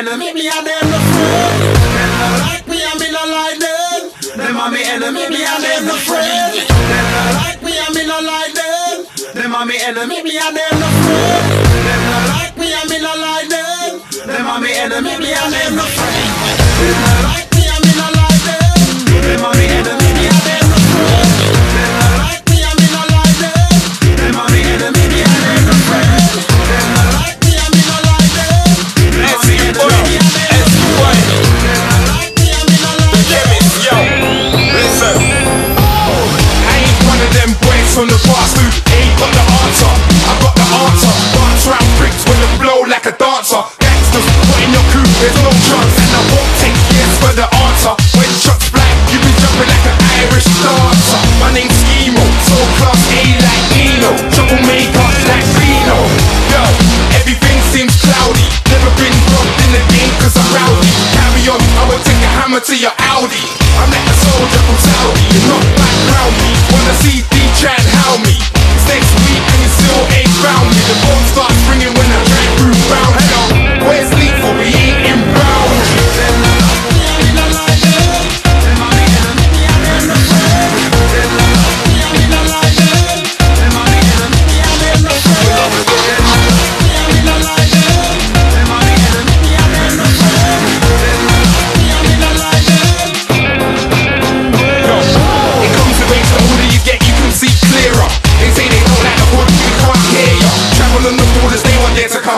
enemy, me and them no friend. Them no like me and me no like them. Them are me enemy, me and them no friend. Them no like me and me no like them. Them are me enemy, me and them no friend. Them no like me and me no like them. Them are me enemy, me and them no friend. There's no chance. And I won't take yes for the answer. When shots fly, you be jumping like an Irish dancer. My name's Schemo, so class A like Nino. Troublemaker like Reno. Yo, everything seems cloudy. Never been robbed in the game cause I'm rowdy. Carry on, I will take a hammer to your Audi. I'm like a soldier from Saudi. You're not back round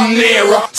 I'm nearer.